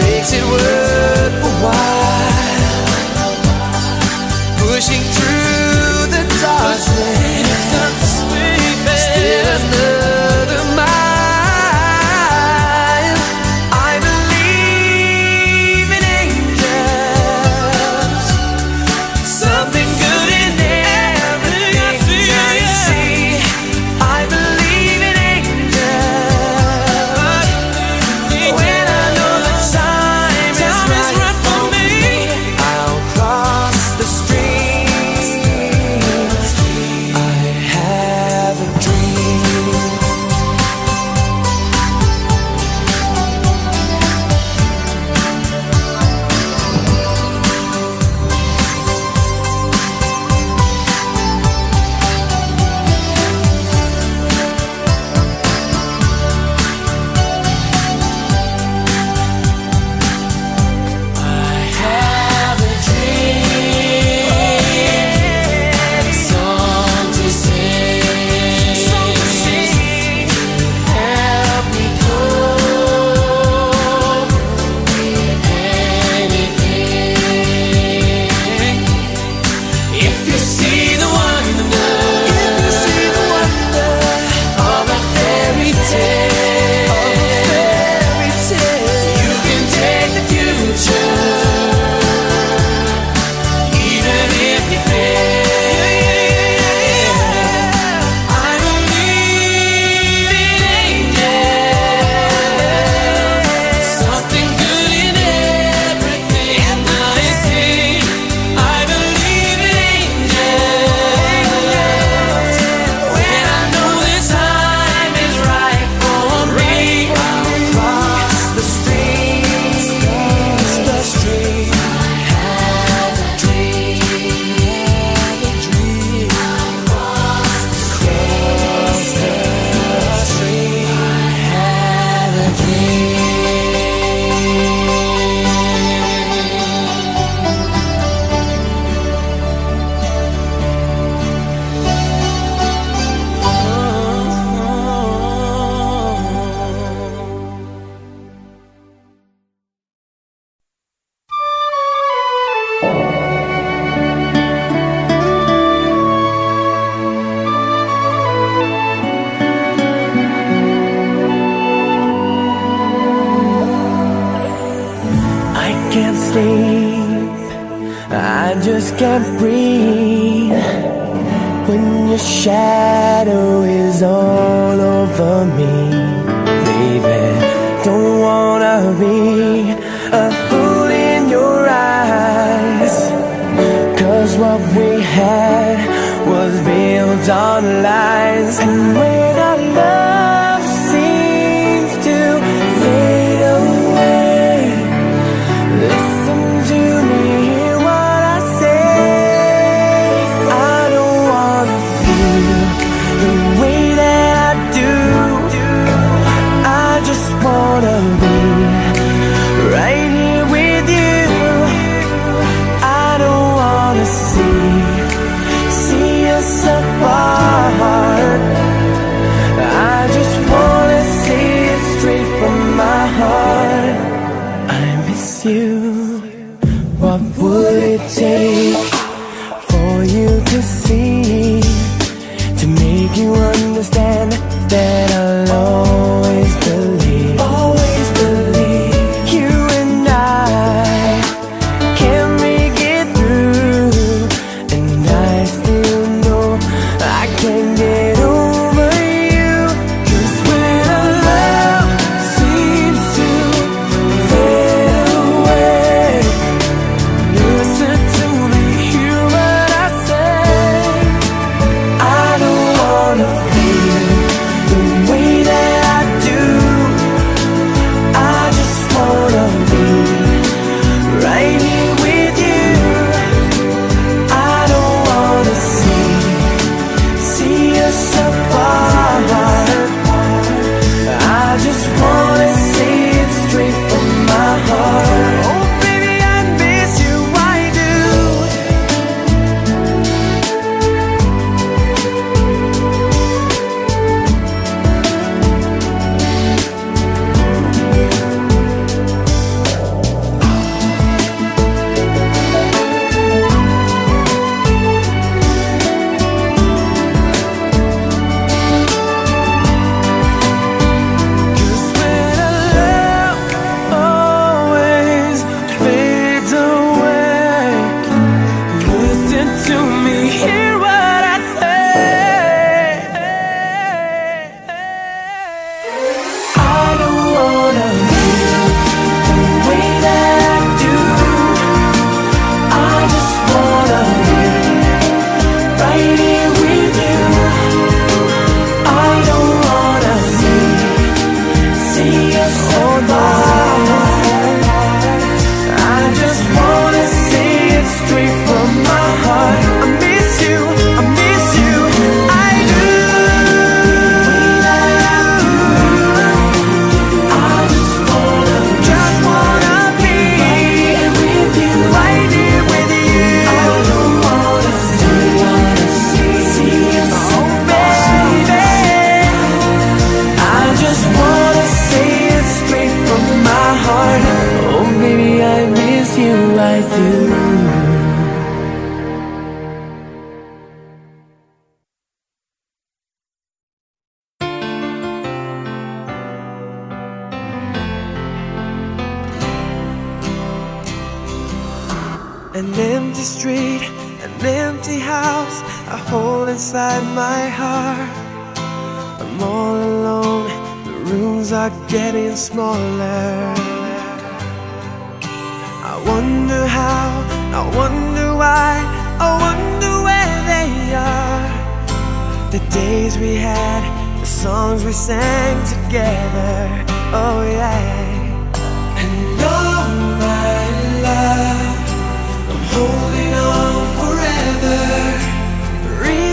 Makes it worth the while,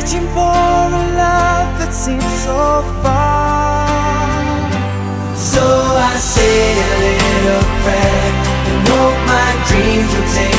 searching for a love that seems so far. So I say a little prayer And hope my dreams will take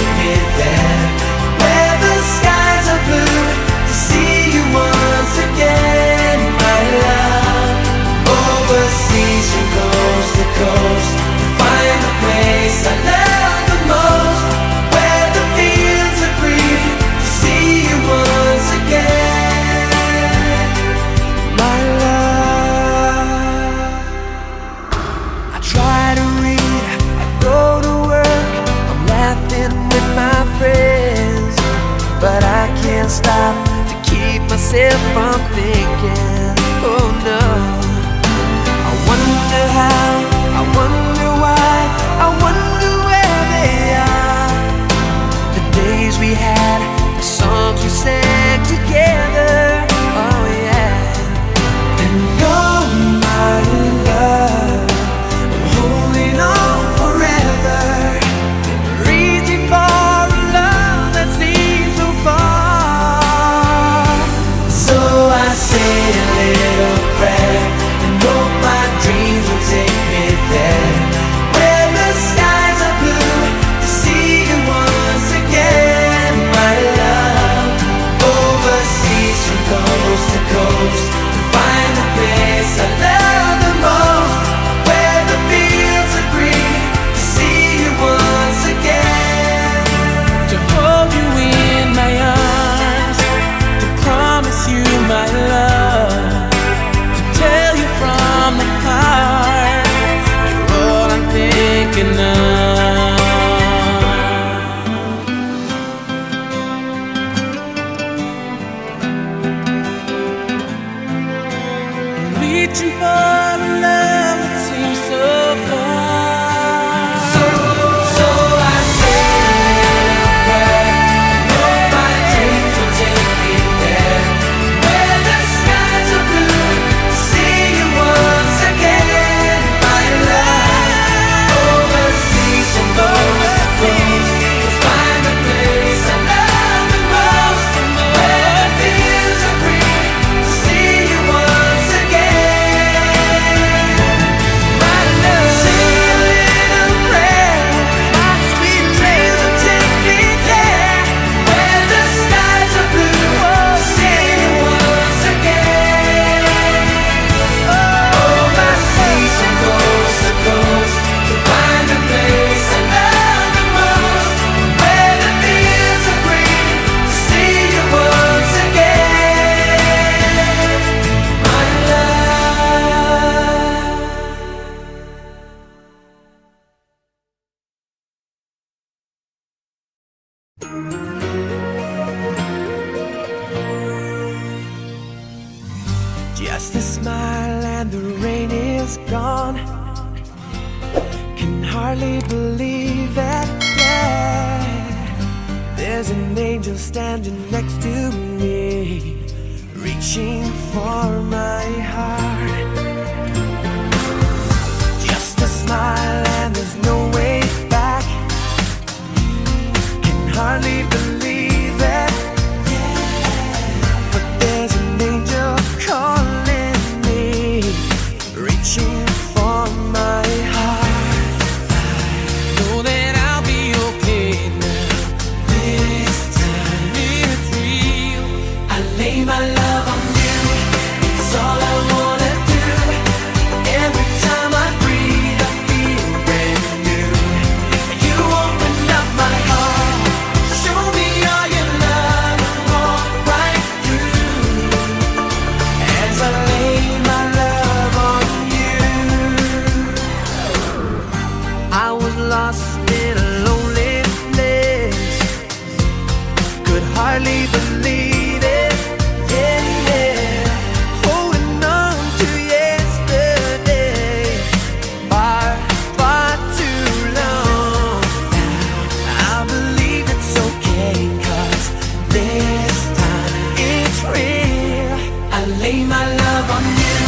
free. I lay my love on you.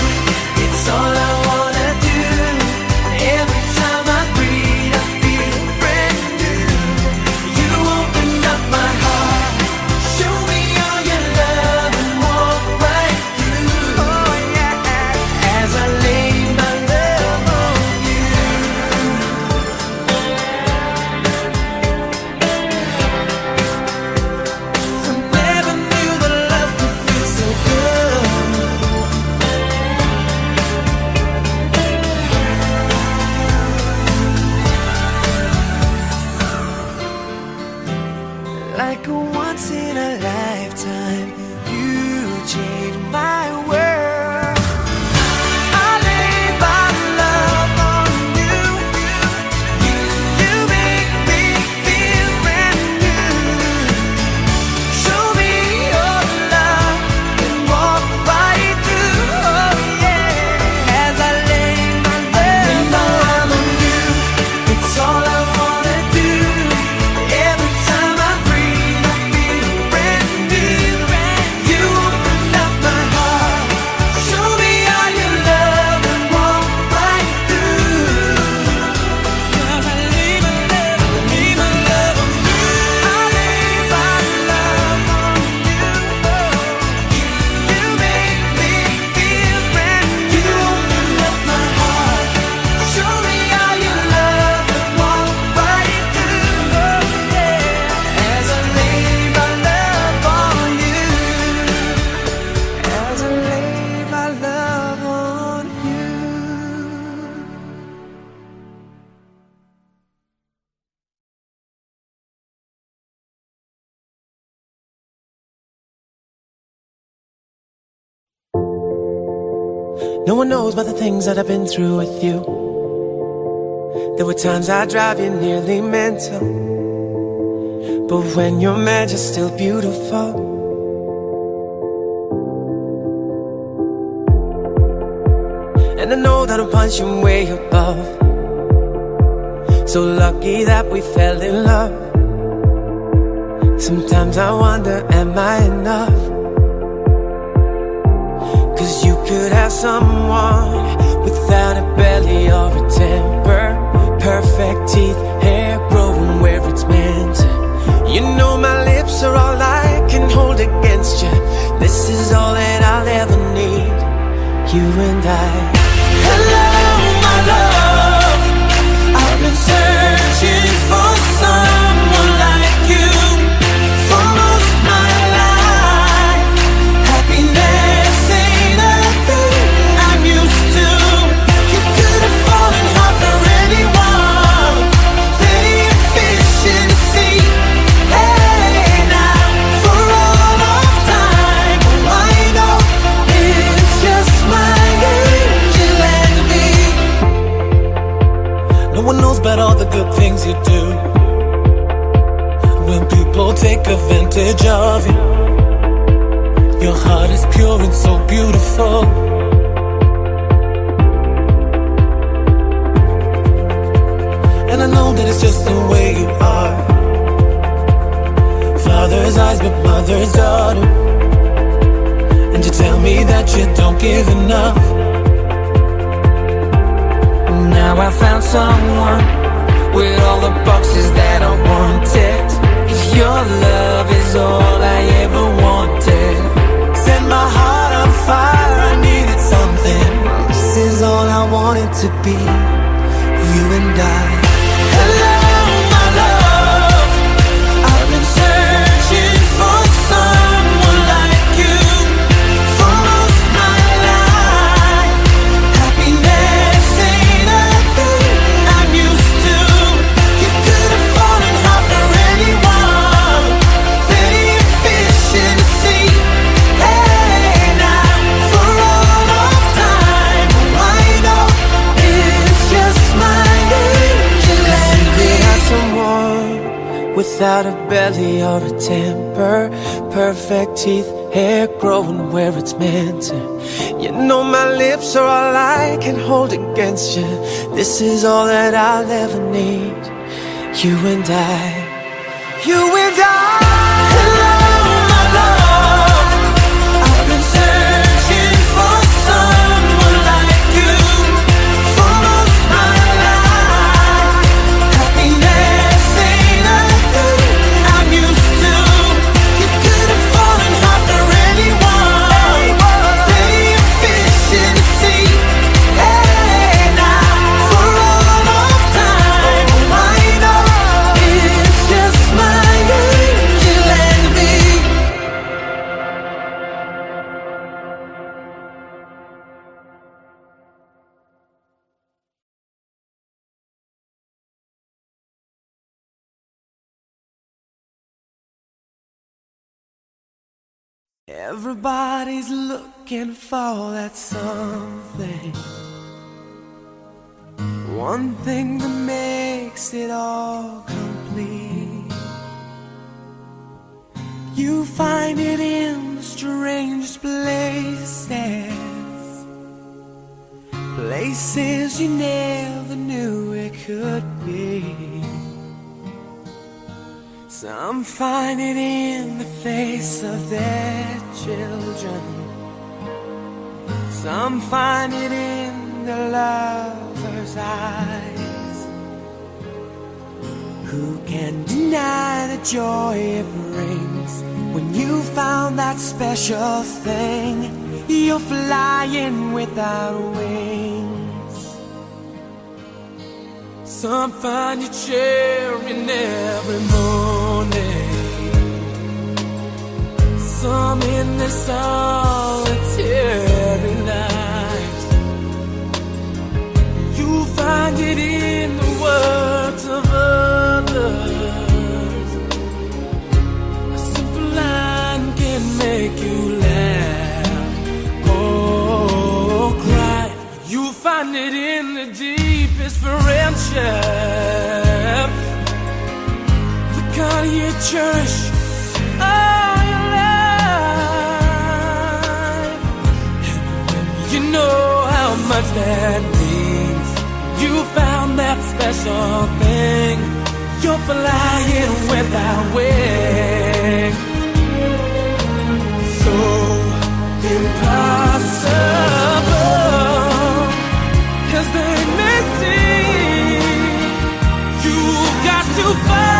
It's all I one knows about the things that I've been through with you. There were times I drive you nearly mental. But when you're mad, you're still beautiful. And I know that I'm punching way above. So lucky that we fell in love. Sometimes I wonder, am I enough? Cause you could have someone without a belly or a temper. Perfect teeth, hair growing where it's meant. You know my lips are all I can hold against you. This is all that I'll ever need. You and I. Hello, my love. I've been searching for someone take advantage of you, your heart is pure and so beautiful. And I know that it's just the way you are. Father's eyes, but mother's daughter. And you tell me that you don't give enough. Now I found someone with all the boxes that I wanted. Your love is all I ever wanted, set my heart on fire. I needed something. This is all I wanted to be. You and I. Hello, without a belly or a temper, perfect teeth, hair growing where it's meant to. You know my lips are all I can hold against you. This is all that I'll ever need. You and I, you and I. Everybody's looking for that something. One thing that makes it all complete. You find it in the strangest places. Places you never knew it could be. Some find it in the face of their children. Some find it in the lover's eyes. Who can deny the joy it brings when you found that special thing? You're flying without wings. Some find you cheering every morning. Some in the solitary night. You find it in the words of others. A simple line can make you laugh or cry. You find it in the deepest friendship. The God you cherish all your life. You know how much that means, you found that special thing. You're flying without wings. So impossible as they may seem. You've got to fight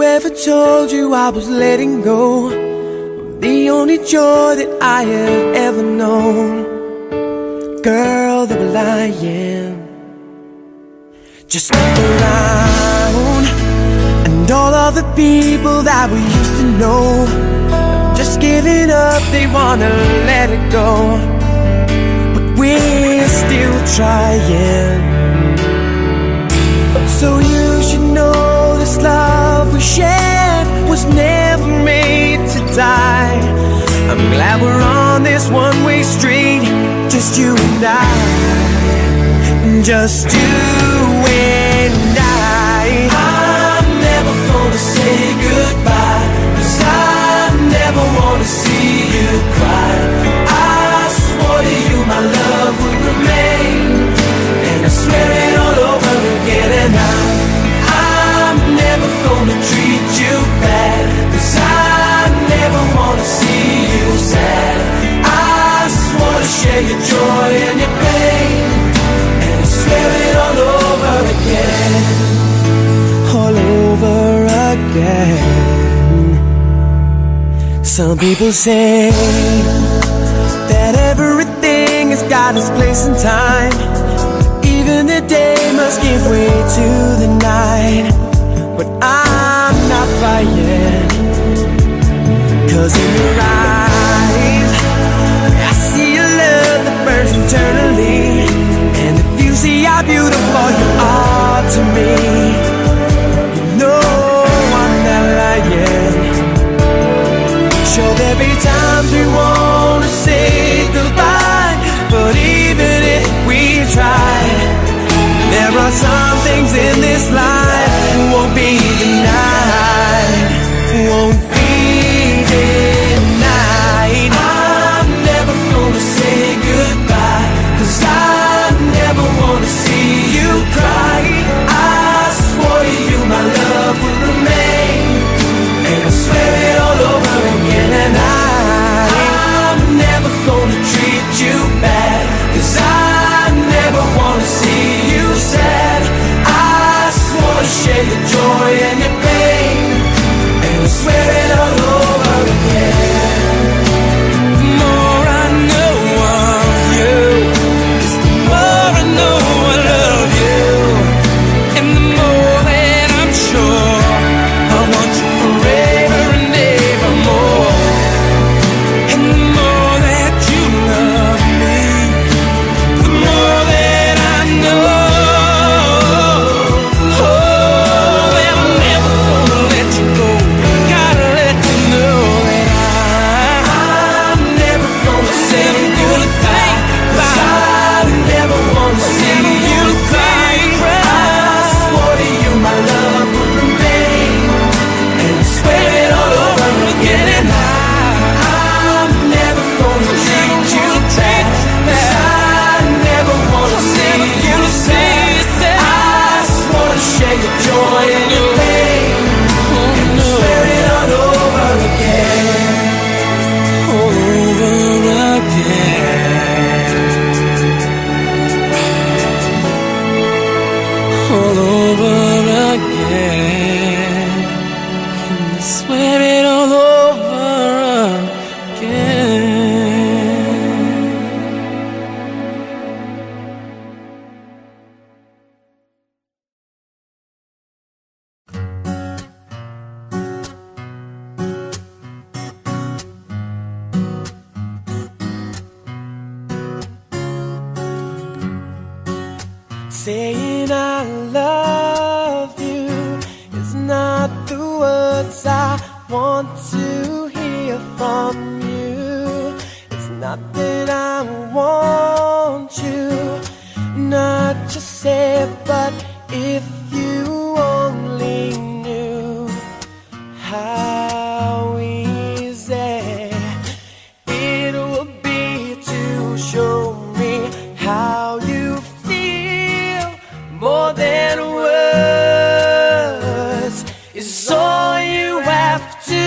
Whoever told you I was letting go? The only joy that I have ever known. Girl, were lying. Just look around And all of the people that we used to know. Just giving up, they wanna let it go. But we're still trying. So you this love we shared was never made to die. I'm glad we're on this one way street, just you and I. Just you and I. I'm never gonna say goodbye, cause I never wanna see you cry. I swore to you my love would remain. And I swear it all over again and I gonna treat you bad Cause I never wanna see you sad. I just wanna share your joy and your pain And swear it all over again. All over again. Some people say That everything has got its place and time. Even the day must give way to the night But I'm not buying. Cause in your eyes I see a love that burns eternally. And if you see how beautiful you are to me You know I'm not lying. Sure there'll be times we wanna say goodbye But even if we try there are some things in this life have to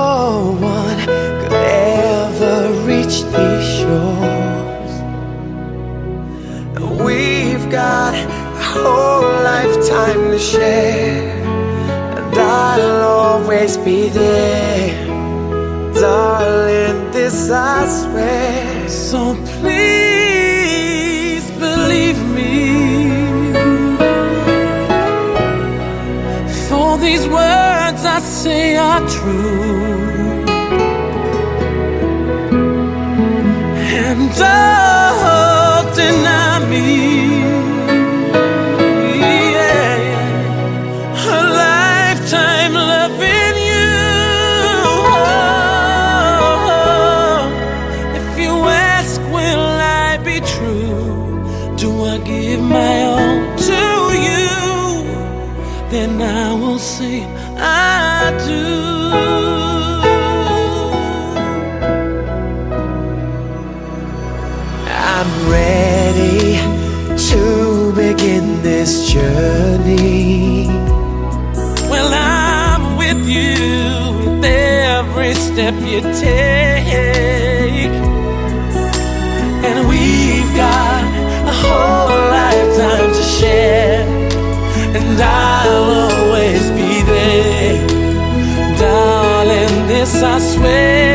no one could ever reach these shores. And we've got a whole lifetime to share, and I'll always be there, darling. This I swear. So please believe me. For these words I say are true. done. it take. And we've got a whole lifetime to share, and I'll always be there, darling. This I swear.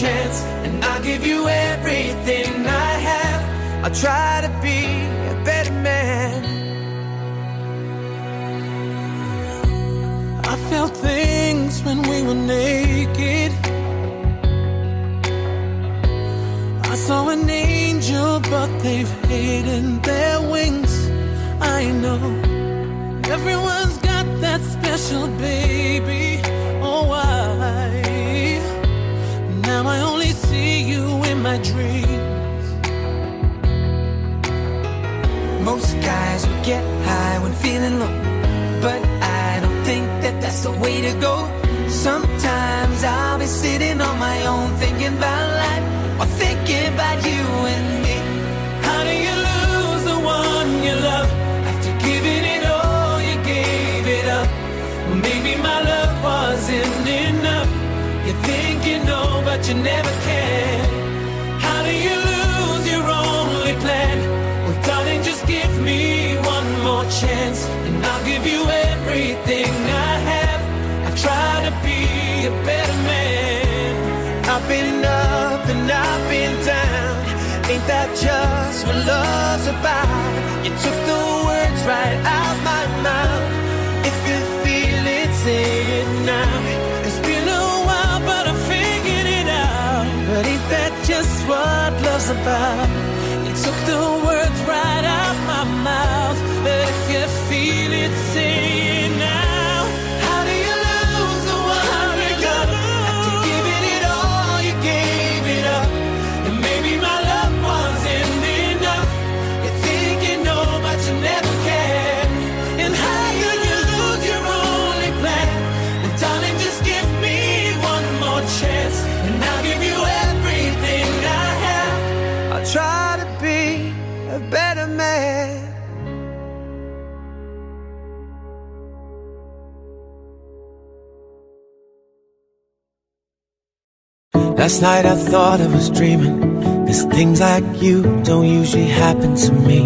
Chance, and I'll give you everything I have. I'll try to be a better man. I felt things when we were naked. I saw an angel, but they've hidden their wings. I know everyone's got that special baby. Now I only see you in my dreams. Most guys would get high when feeling low, but I don't think that that's the way to go. Sometimes I'll be sitting on my own thinking about life or thinking about you and me. How do you lose the one you love after giving it all? You gave it up. Maybe my love wasn't enough. But you never can. How do you lose your only plan? Well, darling, just give me one more chance, and I'll give you everything I have. I try to be a better man. I've been up and I've been down. Ain't that just what love's about? You took the words right out my mouth. If you feel it, say it now. Just what love's about? You took the words right out my mouth. But if you feel it, say Last night I thought I was dreaming Cause things like you don't usually happen to me.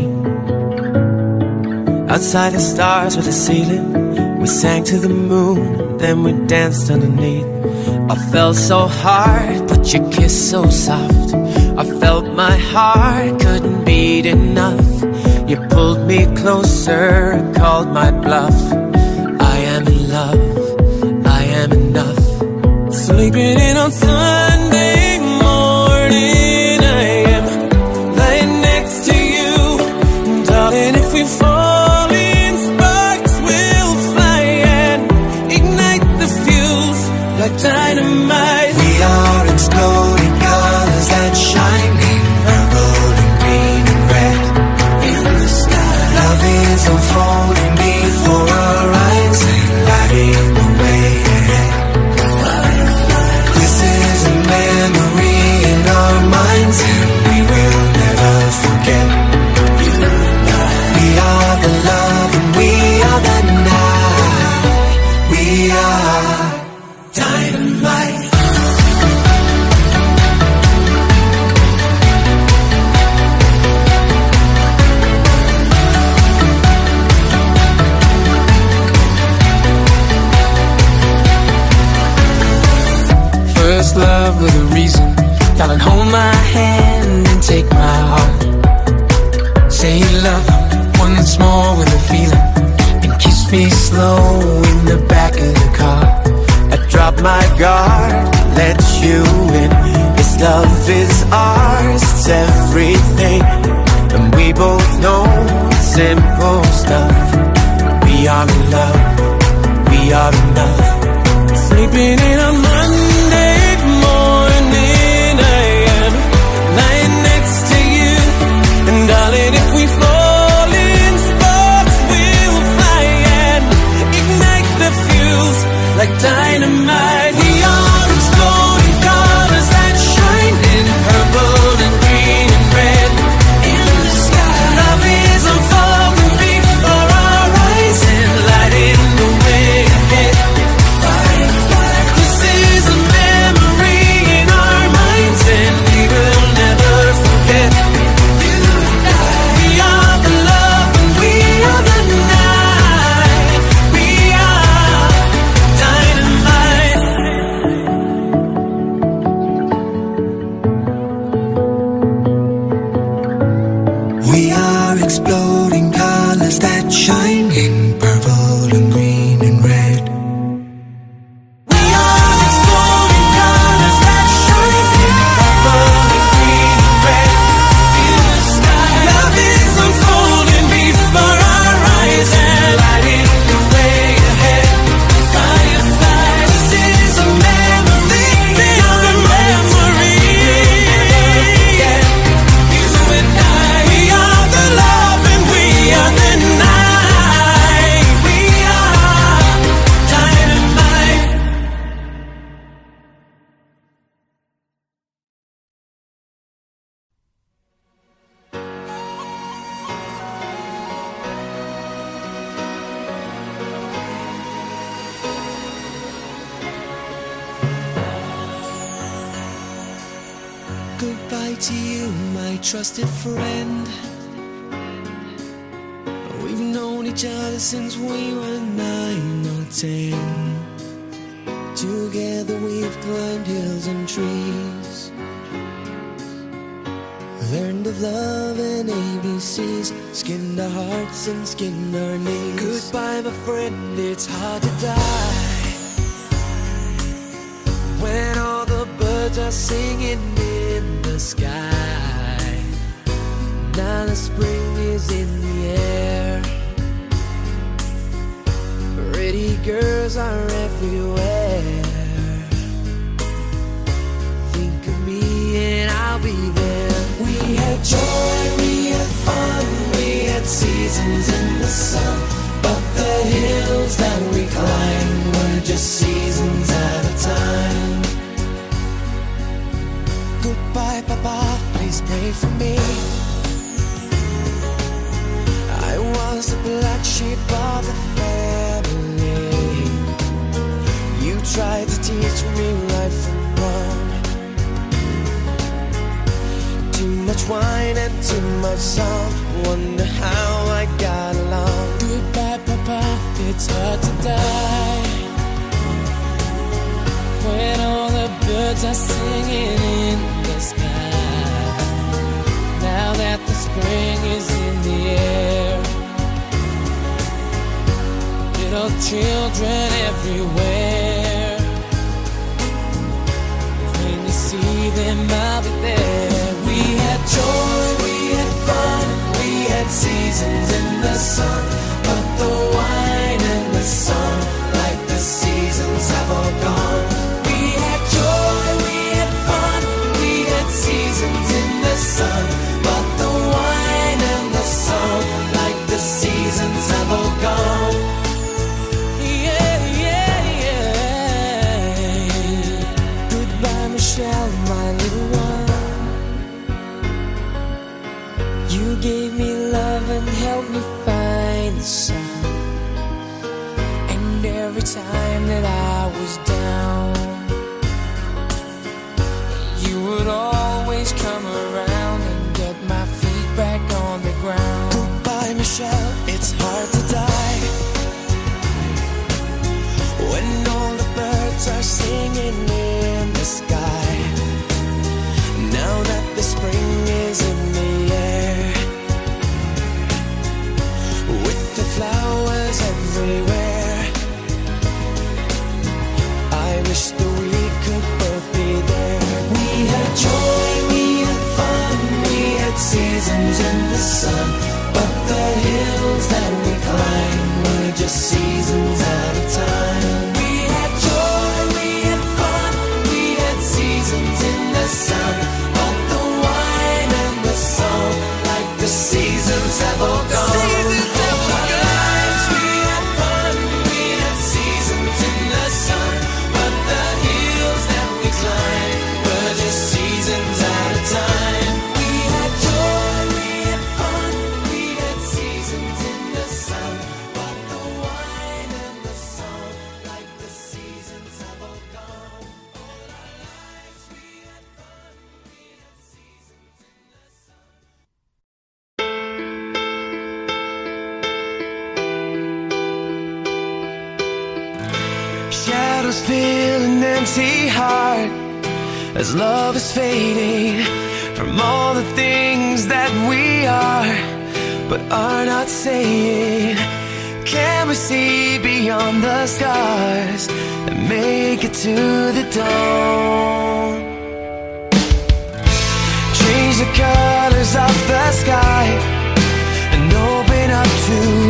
Outside the stars were the ceiling We sang to the moon Then we danced underneath. I felt so hard But your kiss so soft. I felt my heart couldn't beat enough. You pulled me closer Called my bluff. I am in love I am enough. Sleeping in on Sunday slow in the back of the car. I drop my guard, let you in. This love is ours, it's everything. And we both know simple stuff. We are in love, we are enough. Sleeping in a Monday dynamite. love song. Wonder how I got along. Goodbye, Papa. It's hard to die when all the birds are singing in the sky. Now that the spring is in the air, little children everywhere. When you see them, I'll be there. We had joy seasons in the sun, but the wine and the song, like the seasons have all gone. We had joy, we had fun, we had seasons in the sun. every time that I was down. You would always come around and get my feet back on the ground. Goodbye, Michelle, it's hard to die. When all the birds are singing in the sky. in the sun, but the hills that as love is fading from all the things that we are but are not saying. Can we see beyond the scars and make it to the dawn? Change the colors of the sky and open up to